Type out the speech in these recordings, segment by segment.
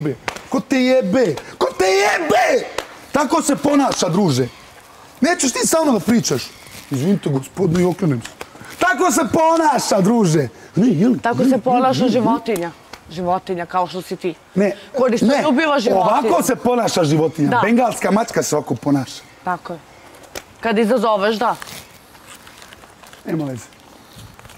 jebe? Ko te jebe? Ko te jebe? Tako se ponaša, druže. Nećeš ti sa mnom da pričaš. Izvinite, gospodine, i okrenem se. Tako se ponaša, druže. Ne, jeli? Tako se ponaša životinja. Životinja, kao što si ti. Ne, Koji što ne, ljubiva životinja. ovako se ponaša životinja. Da. Bengalska mačka se ovako ponaša. Tako je. Kad izazoveš, da. Nema veze.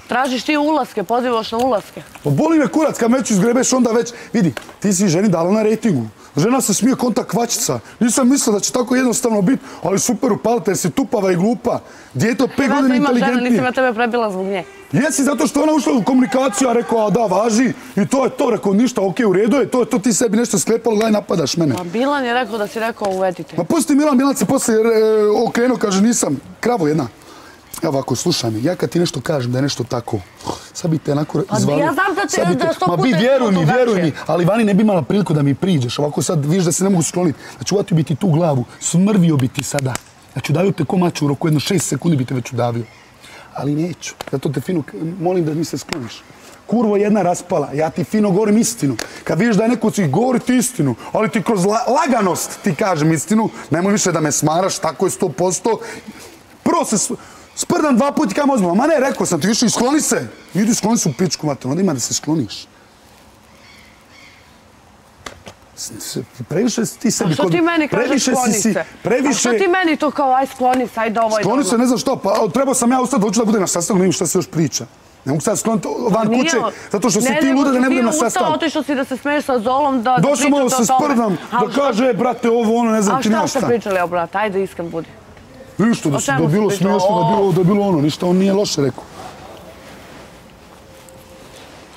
Tražiš ti ulaske, pozivaš na ulaske. Pa boli me kurac, kad me već izgrebeš, onda već, vidi, ti si ženi dala na rejtingu. Žena se smije konta kvačica. Nisam mislila da će tako jednostavno biti, ali super upalite, jer si tupava i glupa. Dijete od pet godina Veze ima žena, nisam inteligentnije. ja tebe prebila zbog nje. Jesi zato što ona ušla u komunikaciju, a rekao, a da, važi. I to je to, rekao, ništa, okej, u redu je, to je to, ti sebi nešto sklepalo, daj napadaš mene. Pa Bilan je rekao da si rekao uvedite. Ma pusti Milan, Milan se poslije e, okrenuo, kaže, nisam, kravo jedna. Evo ovako, slušaj me, ja kad ti nešto kažem da je nešto tako, sad bi te onako izvalio. ja znam da te- bi da sto Ma puta bi, je vjeruj mi, vjeruj mi, ali vani ne bi imala priliku da mi priđeš. Ovako sad vidiš da se ne mogu skloniti. Znači, uvatio bi ti tu glavu, smrvio bi ti sada. Znači, udavio te ko maču u roku, jedno šest sekundi bi te već udavio. Ali neću, zato te fino molim da mi se skloniš. Kurvo jedna raspala, ja ti fino govorim istinu. Kad vidiš da je neko ci govori ti istinu, ali ti kroz la- laganost ti kažem istinu, nemoj više da me smaraš, tako je 100%. Prvo se sprdam dva puta i kam ozbiljno, ma ne, rekao sam ti više, i skloni se. Idi, skloni se u pičku, mater, onda ima da se skloniš. Previše si ti sebi... A što ti meni kažeš previše skloni se? Previše... A što ti meni to kao aj skloni se, ajde ovo i Skloni se, ne znam što, pa trebao sam ja ustati, hoću da budem na sastanku, ne vidim šta se još priča. Ne mogu sad skloniti van Nije kuće, ovo- zato što si Ne, ti luda da ne budem na ustao, sastanku. Otišao si da se smeješ sa Zolom, da, da Došao malo pričate se o tome. sprdam, A da što- kaže, e, brate, ovo, ono, ne znam A ti nija šta ste šta. pričali, o brate, ajde iskren budi. Ništa, da, su, da bilo smiješno, da bilo, da je bilo ono, ništa, on nije loše rekao.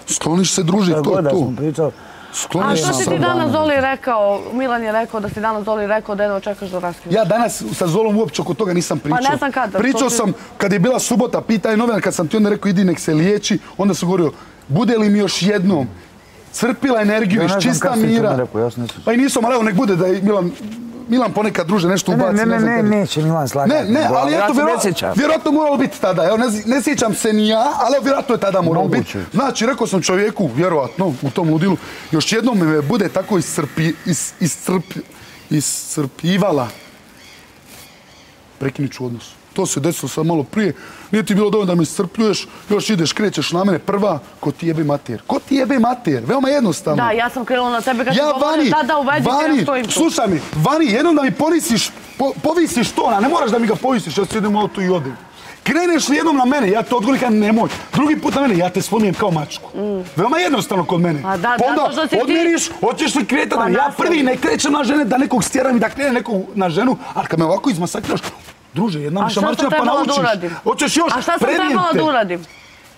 Skloniš se, druži, to je to. sam pričao. A Skloniš što si se. ti danas Zoli rekao, Milan je rekao da si danas Zoli rekao da jedno čekaš da raskriš. Ja danas sa Zolom uopće oko toga nisam pričao. Pa ne znam kada, Pričao ti- sam, kad je bila subota, pitaj novinar, kad sam ti onda rekao idi nek se liječi, onda sam govorio, bude li mi još jednom crpila energiju Ja iz ne znam čista ti mira. rekao, ja. Pa i nisam, ali evo nek bude da je Milan, Milan ponekad druže nešto Ne, ne, ubaci. ne, ne, ne, je. neće Milan slagati. Ne, ne, ali ja eto, se ne vjerojatno, moralo biti tada. Evo, ne, ne sjećam se ni ja, ali vjerojatno je tada moralo biti. Znači, rekao sam čovjeku, vjerojatno, u tom ludilu, još jednom me bude tako iscrpi, is, iscrp, iscrpivala. Prekinut ću odnos. To se desilo sad malo prije. Nije ti bilo dovoljno da me iscrpljuješ, još ideš, krećeš na mene prva, ko ti jebe mater. Ko ti jebe mater? Veoma jednostavno. Da, ja sam krenula na tebe kad Ja vani, da, da, uvedi vani, ja stojim tu. slušaj mi, vani, jednom da mi povisiš, po, povisiš tona, ne moraš da mi ga povisiš, ja sjedem u auto i odem. Kreneš li jednom na mene, ja te odgovorim kad nemoj. Drugi put na mene, ja te spominjem kao mačku. Veoma jednostavno kod mene. Mm. Pa da, Pa onda zato što si ti- odmiriš, hoćeš li kretati, Pa ja prvi ne krećem na žene, da nekog stjeram i da krene nekog na ženu, ali kad me ovako izmasakriraš, druže, jedna mi sam šamarčina pa da naučiš. uradim? Hoćeš još, A šta sam trebala te. da uradim?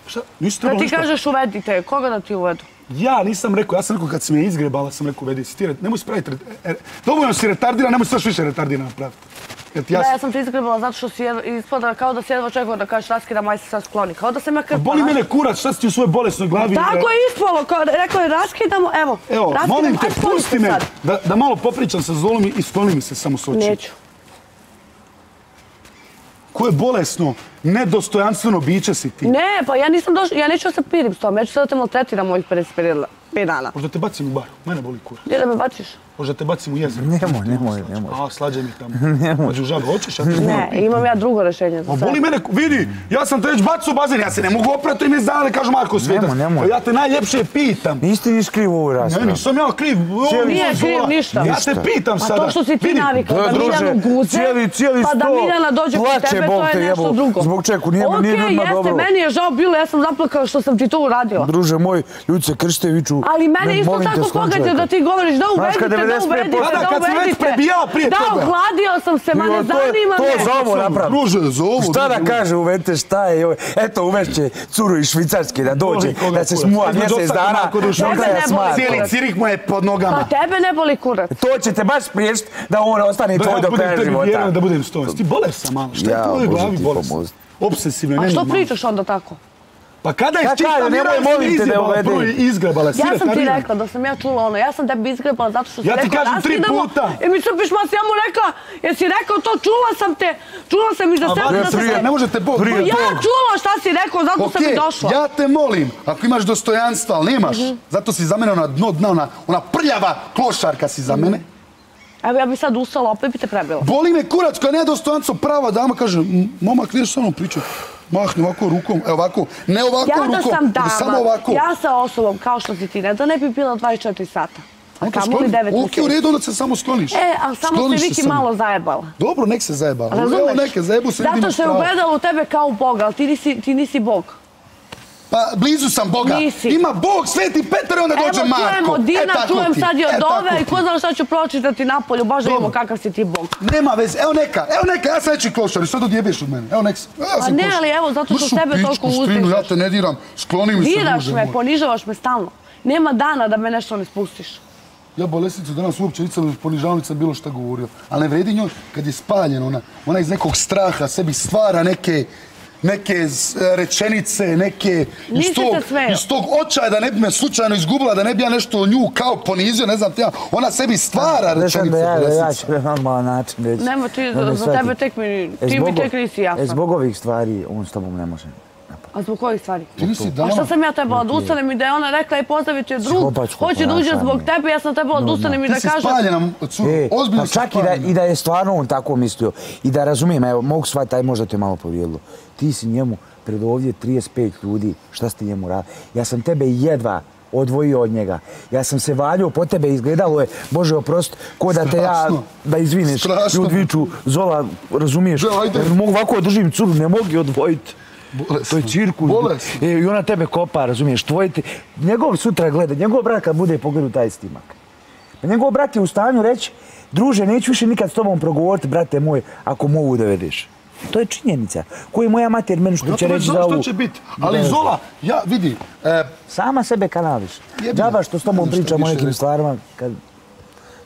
Šta? Nisi Da trebalo ti ništa. kažeš uvedite, koga da ti uvedu? Ja nisam rekao, ja sam rekao kad si me izgrebala, sam rekao vedi si ti, nemoj spraviti, ret- e, dovoljno si retardiran, nemoj se još više retardiran napraviti. Jer ti ja, Da, ja sam ti izgrebala zato što si ispada kao da si jedva čekao da kažeš raskidam, aj se sad skloni. Kao da sam ja krpala. boli mene kurac, šta si ti u svojoj bolesnoj glavi? Tako je ispalo, kao, rekao je raskidamo, evo. Evo, molim te, se pusti me, da, da malo popričam sa Zolom i skloni mi se samo s oči. Neću. Ko je bolesno, nedostojanstveno biće si ti. Ne, pa ja nisam došla, ja neću da se pirim s tom, ja ću sad da te maltretiram ovih 55 dana. Možda te bacim u bar, mene boli kurac. Gdje da me baciš? Možda te bacim u jezer. Nemoj, nemoj, nemoj. A, slađe mi tamo. Mađu u žabe, hoćeš? Ja Ne, imam ja drugo rešenje za sve. boli mene, vidi, ja sam te već bacio u bazen, ja se ne mogu oprati ime dana da kažu Marko Svetac. Nemoj, nemoj. Pa ja te najljepše pitam. Niste niš kriv u ovoj Ne, raspravi. nisam ja kriv. Nije je kriv ništa. Ja te pitam Pa sada. to što si ti navikao, da Miljanu guze, cijeli- cijeli pa da Miljana dođe kod tebe, to je nešto drugo. Zbog čeku, nije- Okej, nije ljudima jeste, dobro. meni je žao bilo, ja sam zaplakao što sam ti to uradila. Druže moj, ljudi se kršte i viču. Ali mene "Ne, isto tako pogađa čovjeka." da ti govoriš da uvedite, da 95% uvedite, Pa da, da kad si već uvedite. prebijao prije Da, toga. ohladio sam se, ma ne to- zanima to me. za ovo napravi. Druže, za ovo. Šta da kaže, uvete šta je, joj, eto uvešće curu iz Švicarske da dođe, da se smuva mjesec dana, Tebe ne boli. Cijeli cirik mu je pod Pa nogama. tebe ne boli kurac. To će te baš spriječiti da on ostane Da tvoj do kraja života. da budem stojan. Ti bolest sam malo. Šta je u Bože glavi bolest? Obsesivno, A ne što normalno. pričaš onda tako? Pa kada je Ja čista nemoj, mira, molim te, da izjebala, uvede. bruj, izgrebala. Ja sam ti rekla da sam ja čula ono, ja sam tebi izgrebala zato što si Ja ti rekla kažem tri puta. I mi srpiš mas, ja mu rekla, jesi rekao to, čula sam te, čula sam i za sebe da se... prije, ne možete Bog. Prije Ja tog. čula šta si rekao, zato sam i došla. ja te molim, ako imaš dostojanstva, ali nemaš, Mhm. zato si za mene ona dno dna, ona, ona prljava klošarka si za mene. Evo ja bi sad ustala, opet bi te prebila. Boli me kurac koja nije dostojanstvo prava dama, kaže, "M, momak, neš sa mnom pričati. Mahni ovako rukom, evo ovako, ne ovako Ja rukom, sam nego samo dama, ovako. ja sa osobom kao što si ti, ne da ne bi bila 24 sata. A Onda kamoli skloni. 9 Ok, u redu, onda se samo skloniš. E, ali samo Skloniš se Viki samo. malo zajebala. Dobro, nek se zajebala. Razumeš? Evo neke, zajebu se, vidimo Zato što je ugledala u tebe kao u Boga, ali ti nisi, ti nisi Bog. Pa blizu sam Boga. Nisi. Ima Bog, Sveti Petar onda dođe Evo Marko. čujemo E, Dina, čujem ti. sad i E, od tako ove i ko zna šta ću pročitati napolju, baš da vidimo Dobro. kakav si ti Bog. Nema veze, evo neka, evo neka, ja sam neći klošar i sad odjebeš od mene. Evo nek se. Ja sam ne, klošar. ali evo, zato što Mršu pičku, toliko uzdižeš. Ja te ne diram, skloni mi se. Diraš druže me, moj. ponižavaš me stalno. Nema dana da me nešto ne spustiš. Ja bolesnicu danas uopće nisam ponižavao, nisam bilo šta govorio. Ali ne vredi njoj kad je spaljena ona. Ona iz nekog straha sebi stvara neke neke z- rečenice, neke iz tog, iz tog očaja da ne bi me slučajno izgubila, da ne bi ja nešto nju kao ponizio, ne znam ti ja. Ona sebi stvara Ne sam rečenice. da ja, ja bolesnica. ću na normalan način reći. Nema ti, za tebe tek mi, E, ti mi tek nisi E, jasan. zbog ovih stvari, on s tobom ne može. A zbog kojih stvari? Ti nisi A šta sam ja trebala da ustanem i da je ona rekla i pozdravit je drug, hoće da uđe zbog tebe, ja sam trebala da ustanem i da Ti si kažem... spaljena, curo, E, ozbiljno pa si čak i da, spaljena. i da je stvarno on tako mislio. I da razumijem, evo, mogu shvatiti, taj možda te malo povrijedilo. Ti si njemu pred ovdje 35 ljudi, šta ste njemu radili? Ja sam tebe jedva odvojio od njega. Ja sam se valjao po tebe, izgledalo je, Bože oprost, ko da te ja, da izviniš, Strašno. ljudi viču, Zola, razumiješ? Jer mogu ovako držim curu, ne mogu odvojiti. Bolesno. To je cirkus. Bolesno. E, I ona tebe kopa, razumiješ, tvoj ti... Njegov sutra gleda, njegov brat kad bude pogledu taj snimak. Pa njegov brat je u stanju reći, druže, neću više nikad s tobom progovoriti, brate moj, ako mogu da vedeš. To je činjenica. Koji moja mater meni što Ja će reći za ovu... će biti. Ali Da, Zola, ja vidi, e, Sama sebe kanališ. Džaba što s tobom Ne pričam o nekim stvarima, kad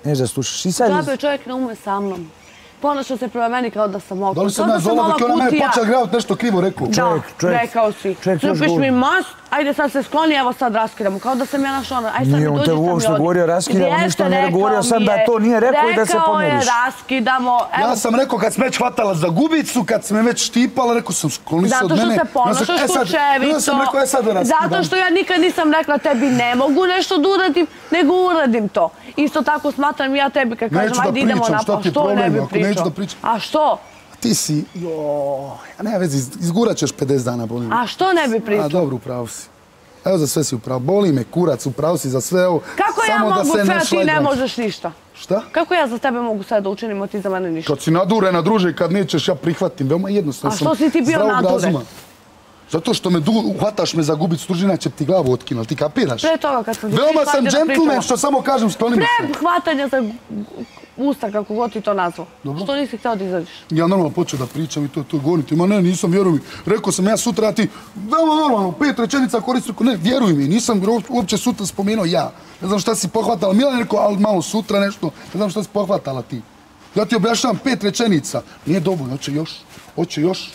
neš da slušaš. I sad... Džabe čovjek ne ume sa mnom. Ponaša se prema meni kao da sam da okolo. li sam ja Zola dok je ona mene počela gravati nešto krivo rekao? Da, Čovjek, čovjek, rekao si. čovjek mi mast, ajde sad se skloni, evo sad raskidamo. Kao da sam ja našla ona, ajde sad Nije mi on dođi te sad mi uopšte odi. govorio raskidamo, Jeste, ništa nije rekao govorio, sam da to nije rekao i da se Rekao pomiriš. je raskidamo, evo. Ja sam rekao kad sam već hvatala za gubicu, kad sam me već štipala, rekao sam skloni se od Zato mene. što se ponašaš sam- e sad- kućevito. Ja sam rekao, e sad da raskidam. Zato što ja nikad nisam rekla tebi ne mogu nešto da uradim, nego uradim to. Isto tako smatram ja tebi kad kažem da ajde idemo na pa što ne bi neću da pričam? A što? Ti si, joj, a nema vezi, iz- izgurat ćeš 50 dana, boli me. A što ne bi A pričao? dobro, upravo si. Evo za sve si upravo. Boli me kurac, upravo si za sve ovo. Kako ja samo mogu sve, a ti ne možeš ništa? Šta? Kako ja za tebe mogu sve da učinim, a ti za mene ništa? Kad si nadurena, druže, kad nećeš, ja prihvatim. Veoma jednostavno A sam što si ti bio naduren? razuma. Zato što me du, hvataš me za gubicu, družina će ti glavu otkinuti, ti kapiraš? Pre toga kad sam Veoma sam džentlmen, što samo kažem, skloni mi se. Pre hvatanja za usta, kako god ti to nazvao. Dobro. Što nisi htio da izađeš? Ja normalno počeo da pričam i to, to govorim ti, ma ne, nisam, vjeruj mi. Rekao sam ja sutra, ti, veoma normalno, pet rečenica koristim, ne, vjeruj mi, nisam uopće sutra spomenuo ja. Ne znam šta si pohvatala, Milan je rekao, ali malo sutra nešto, ne znam šta si pohvatala ti. Ja ti objašnjavam pet rečenica, nije dovoljno, hoće još, hoće još.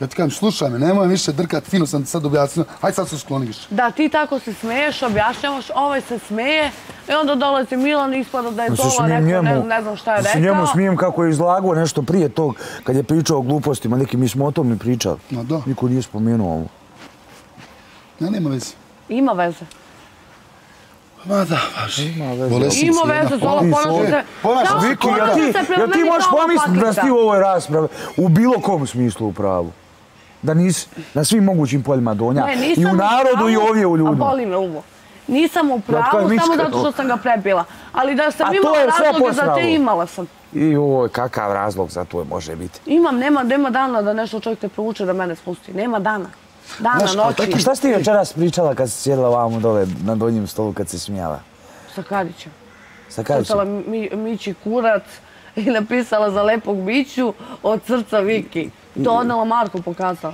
Ja ti kažem, slušaj me, nemoj više drkat, fino sam ti sad objasnio, hajde sad se skloni više. Da ti tako se smeješ, objašnjavaš, ovaj se smeje i onda dolazi Milan i ispada da je Zola rekao, ne, ne znam šta je Ja se rekao. njemu smijem kako je izlagao nešto prije tog, kad je pričao o glupostima, neki mi smo o tom i pričali. Ma da. Niko nije spomenuo ovo. Ja, nema veze. Ima veze. Ma da, važi. Ima veze. Bolesnici, Ima veze, Zola, ponaša se... ponaša se, Viki, ja ti, ja ti možeš pomisliti da si u ovoj raspravi u bilo kom smislu u pravu. Da nisi na svim mogućim poljima donja. Ne, I u narodu pravu, i ovdje u A ljudima. boli me uvo. Nisam u Ja, pravu, Miška, samo zato to. što sam ga prebila. Ali da sam A imala razloge za te, imala sam. I oj, kakav razlog za to može biti. Imam, nema, nema dana da nešto čovjek te provuče da mene spusti. Nema dana. Dana, Znaš, noći. A šta si ti večeras pričala kad si sjedila ovamo dole na donjem stolu kad se smijala? Sa Karićem. Sa kada Crtala mi, Mići kurac i napisala za lepog Miću od srca Viki. To odnala Marko pokazao.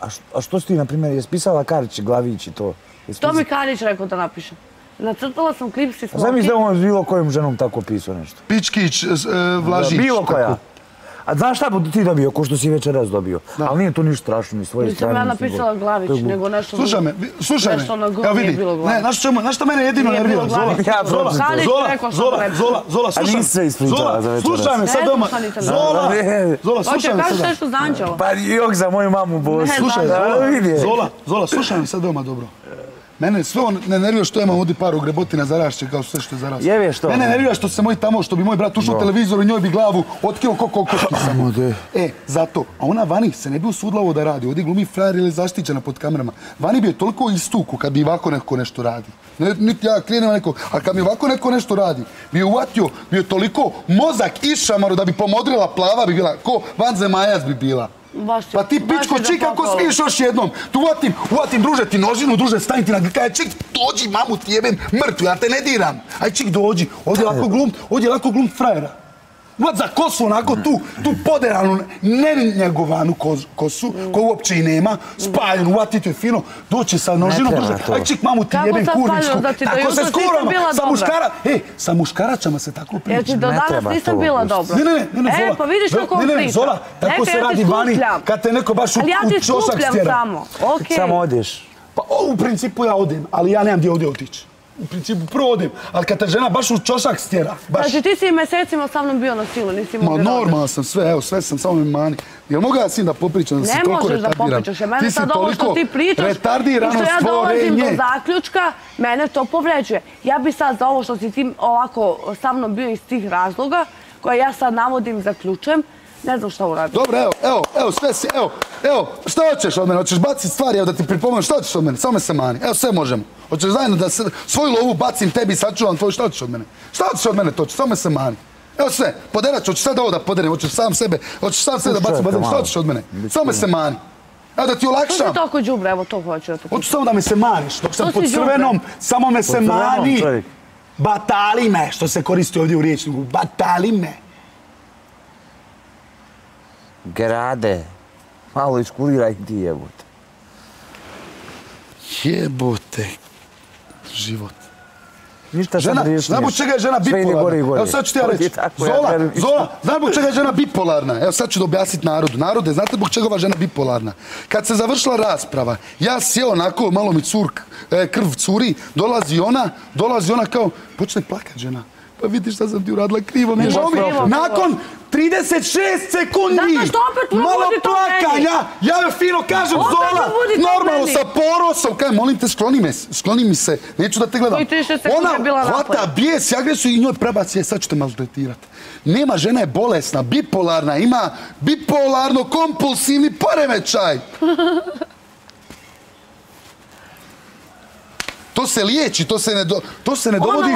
A, š- a što si ti, na primjer, jesi pisala Karić, Glavić i to? Jesi To mi Karić rekao da napišem. Nacrtala sam klipsi A smoki. Zamisli da on s bilo kojom ženom tako pisao nešto. Pičkić, e, Vlažić. Bilo koja. tako. A znaš šta bi ti dobio, ko što si večeras dobio? Ali nije to ništa strašno, ni svoje Nisam strane. ja mislim, napisala Glavić, nego nešto... Slušaj me, slušaj me. Nešto na go Evo nije vidi, bilo ne, Glavić. znaš čemu, znaš šta mene jedino Nije nervira? Zola. Ja Zola, Zola, Zola, ne- Zola, Zola, slušaj me. nisi se ispričala Zola, za večeras. Slušaj me sad Ne, doma. nisam Zola. Zola, slušaj me kaži sad. nešto Anđela. Pa jok za moju mamu bosu. Ne, Slušaj, da, Zola. Zola, Zola, slušaj me sad doma dobro. Mene sve on ne nervira što ja imam ovdje par ogrebotina zarašće kao sve što je zaraslo. Jebe što? Mene nervira što se moj tamo, što bi moj brat ušao televizor i njoj bi glavu otkrio ko ko kotki samo. de. E, zato. A ona vani se ne bi usudila ovo da radi. Ovdje glumi frajer ili zaštićena pod kamerama. Vani bi je toliko istuku kad bi ovako neko nešto radi. Ne, niti ja krenem neko, a kad mi ovako neko nešto radi, bi je uvatio, bi je toliko mozak išamaro da bi pomodrila plava bi bila, ko vanzemajac bi bila. Baš Pa ti pičko čik kako zapapalo. smiješ još jednom. Tu uvatim, uvatim druže ti nožinu, druže stani ti na kaj čik, dođi mamu ti jebem mrtvu, ja te ne diram. Aj čik dođi, ovdje lako glum, ovdje lako glum frajera. Uvat za kosu onako tu, tu poderanu, nenjegovanu kos- kosu, koju uopće i nema, spaljenu, uvatite fino, doći sa nožinom, to. aj čik mamu ti Kako jebem kurničku. Tako se jutros s nisam kurvama, bila sa muškara, e, sa muškaračama se tako priča. Jer ti do danas nisam bila dobro. Ne, ne, ne, ne, ne, Zola. E, pa vidiš kako on Ne, ne, priča. Zola, tako Neka se ja radi vani, kad te neko baš u, Ali ja u čošak skupljam stjera. samo. Okej. Samo odeš. Pa u principu ja odem, ali ja nemam gdje ovdje otići. U principu prvo odem, ali kad te žena baš u čošak stjera, baš... Znači ti si mjesecima sa mnom bio na silu, nisi Ma da odeš. normalno sam sve, evo sve sam samo mi mani. Jel mogu ja sin da popričam da si Ne toliko možeš da retardiran? popričaš, jer mene sad ovo što ti pričaš, i retardirano što ja dolazim do zaključka, mene to povređuje. Ja bi sad za ovo što si ti ovako sa mnom bio iz tih razloga, koje ja sad navodim, zaključujem, ne znam šta uradim. Dobro, evo, evo, evo, sve si, evo, evo, šta hoćeš od mene? Hoćeš baciti stvari, evo da ti pripomenem, šta hoćeš od mene? Samo me se mani, evo sve možemo. Hoćeš zajedno da se, svoju lovu bacim tebi i sačuvam tvoju, šta hoćeš od mene? Šta hoćeš od mene, to samo me se mani. Evo sve, poderat ću, hoćeš sad ovo da poderem, hoćeš sam sebe, hoćeš sam sebe da bacim, bazen, šta hoćeš od mene? Samo me se mani. Evo da ti To si olakšam. toliko đubre, evo to hoću da te Hoću samo da me se maniš, dok sam To pod crvenom, samo me se mani. Batali me, što se koristi ovdje u riječniku, batali me. Grade. Malo iskuliraj ti jebote. Jebote. Život. Ništa Žena, znaš zbog čega je žena gore bipolarna? gore. Evo sad ću ti ja reći. je ja Zola, Zola, znaš zbog čega je žena bipolarna? Evo sad ću da objasniti narodu. Narode, znate zbog čega ova žena bipolarna? Kad se završila rasprava, ja sjeo onako, malo mi cur, e, krv curi, dolazi ona, dolazi ona kao, počne plakat žena. Pa vidiš šta sam ti uradila krivo, mi je žao mi. Nakon 36 sekundi, malo plakanja, ja joj fino kažem, Opet Zola, normalno sa porosom, kaj, molim te, skloni me, skloni mi se, neću da te gledam. Koji 36 sekundi Ona hvata bijes i agresiju i njoj prebaci, je, sad ću te maltretirati. Nema, žena je bolesna, bipolarna, ima bipolarno kompulsivni poremećaj. To se liječi, to se ne, do, to se ne Ona dovodi,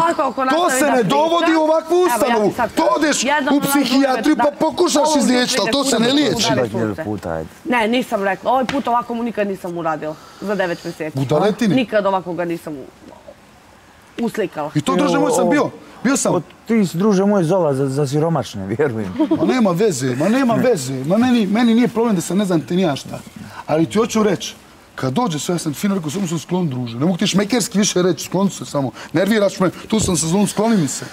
to se ne priča, dovodi u ovakvu ja ustanovu. sad to odeš u psihijatriju pa pokušaš izliječiti, ali to se ne liječi. Ne, nisam rekla. Ovaj put ovako mu nikad nisam uradila. Za devet mjeseci. Budaletini? Nikad ovako ga nisam uslikala. I to, druže moj, sam bio. Bio sam. O, ti si, druže moj, zola za, za siromašne, vjerujem. Ma nema veze, ma nema veze. Ma meni, meni nije problem da sam ne znam ti nija šta. Ali ti hoću reći, kad dođe sve, ja sam fino rekao, samo sam sklon druže. Ne mogu ti šmekerski više reći, sklon se samo. Nerviraš me, tu sam sa zlom, skloni mi se.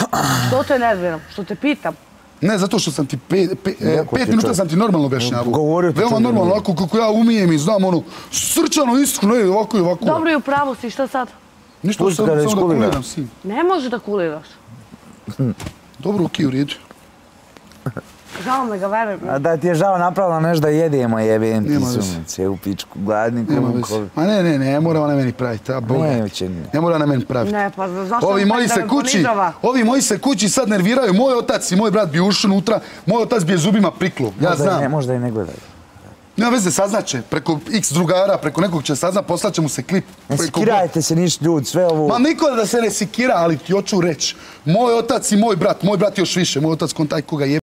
Što te nerviram? Što te pitam? Ne, zato što sam ti pe, pe, e, Jako pet minuta sam ti normalno objašnjavao. Govorio ti Veoma normalno, ovako kako ja umijem i znam ono, srčano iskreno, ne, ovako i ovako. Dobro i u pravu si, šta sad? Ništa, samo, ga da samo da kuliram sin. Ne možeš da kuliraš. Dobro, okej, u redu. Žao me ga, verujem. A da ti je žao napravila nešto da jedemo, jebem ti sumice u pičku, gladni Nema ko veze. Ma ne, ne, ne, ne mora ona meni praviti, a Boga. Neće ni. Ne mora na meni praviti. Ne, pa zašto Ovi moji se kući, ovi moji se kući sad nerviraju. Moj otac i moj brat bi ušli unutra, moj otac bi je zubima priklo. Ja Možda i Ne, znam. možda i ne gledaj. Nema veze, saznaće. Preko x drugara, preko nekog će saznat, poslaće mu se klip. Ne sikirajte se ništa ljudi, sve ovo... Ma niko da se ne sikira, ali ti hoću reći. Moj otac i moj brat, moj brat još više, moj otac kon taj koga je